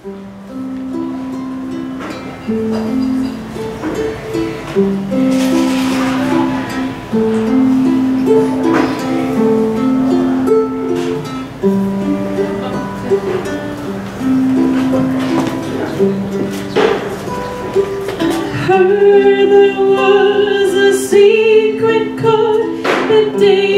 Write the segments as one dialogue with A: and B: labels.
A: Heard there was a secret code. that day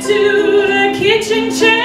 A: to the kitchen chair.